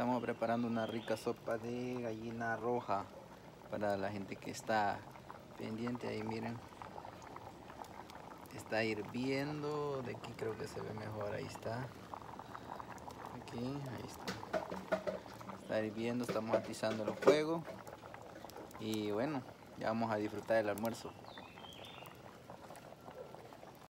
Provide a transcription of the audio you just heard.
Estamos preparando una rica sopa de gallina roja para la gente que está pendiente ahí, miren. Está hirviendo, de aquí creo que se ve mejor, ahí está. Aquí, ahí está. Está hirviendo, estamos atizando el fuego. Y bueno, ya vamos a disfrutar del almuerzo.